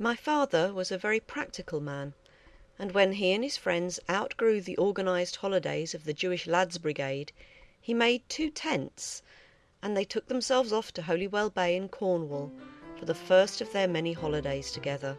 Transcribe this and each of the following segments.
My father was a very practical man, and when he and his friends outgrew the organised holidays of the Jewish Lads' Brigade, he made two tents, and they took themselves off to Holywell Bay in Cornwall for the first of their many holidays together.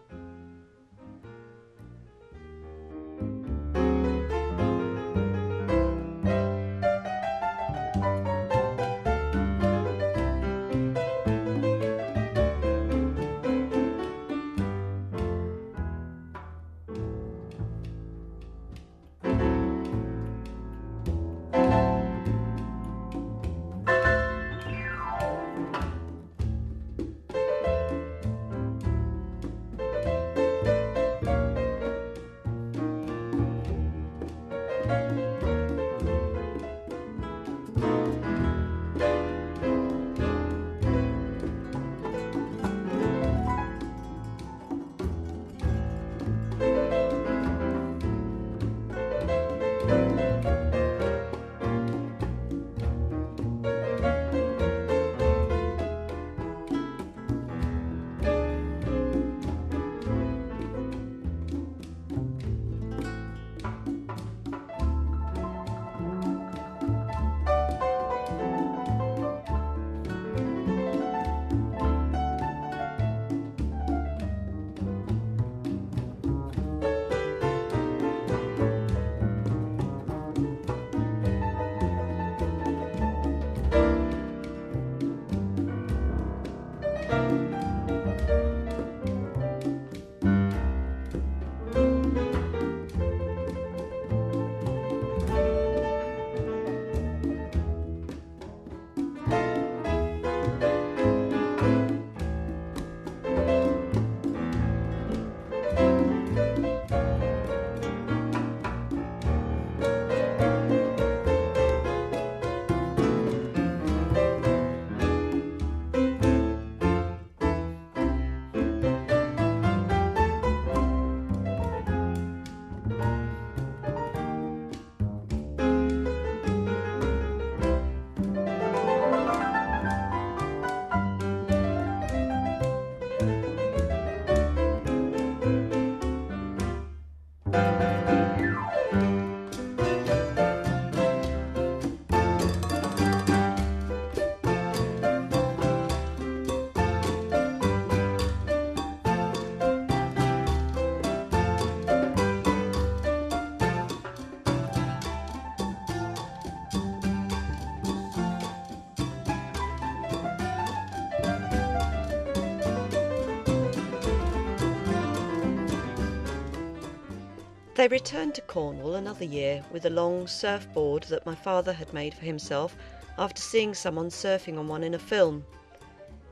They returned to Cornwall another year with a long surfboard that my father had made for himself after seeing someone surfing on one in a film.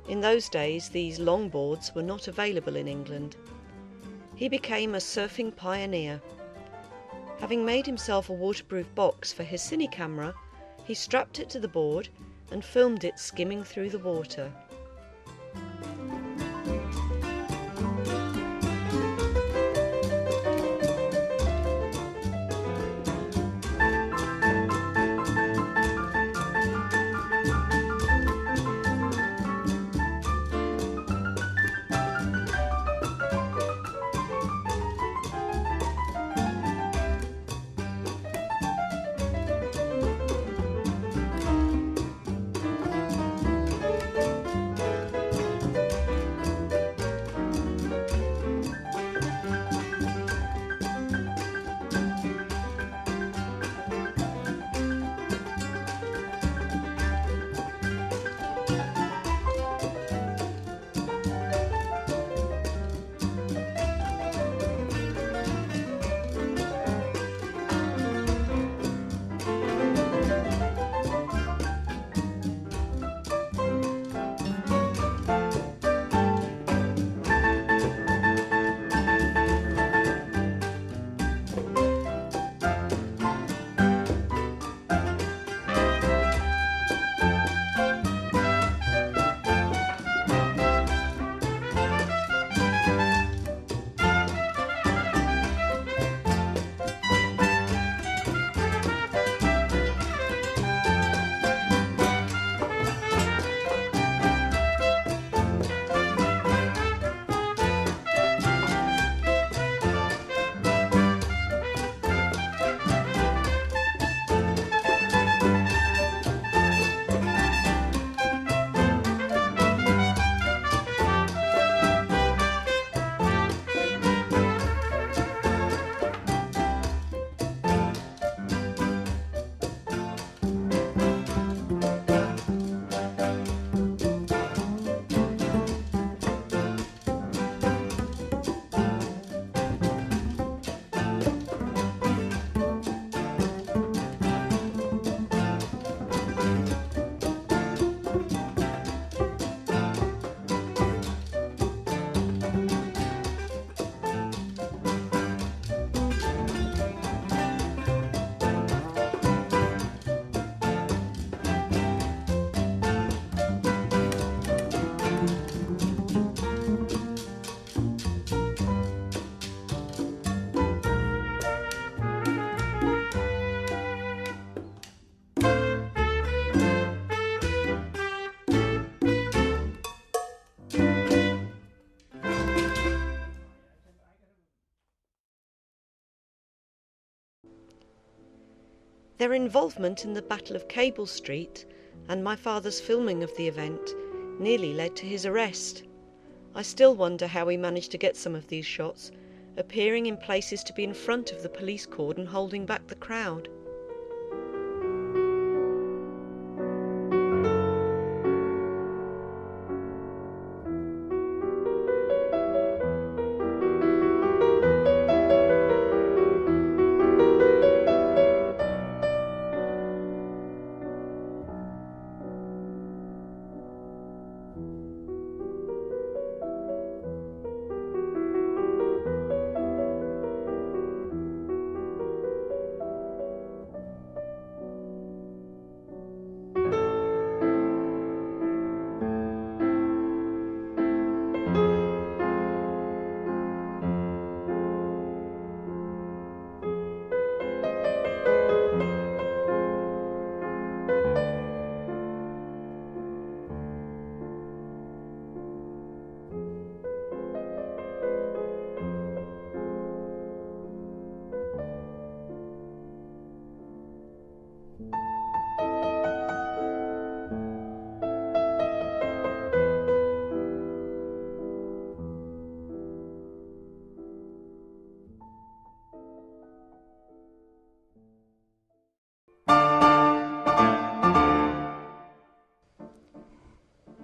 In those days, these long boards were not available in England. He became a surfing pioneer. Having made himself a waterproof box for his cine camera, he strapped it to the board and filmed it skimming through the water. Their involvement in the Battle of Cable Street and my father's filming of the event nearly led to his arrest. I still wonder how he managed to get some of these shots, appearing in places to be in front of the police cordon holding back the crowd.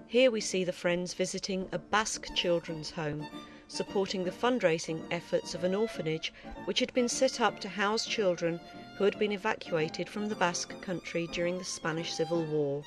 Here we see the Friends visiting a Basque children's home, supporting the fundraising efforts of an orphanage which had been set up to house children who had been evacuated from the Basque country during the Spanish Civil War.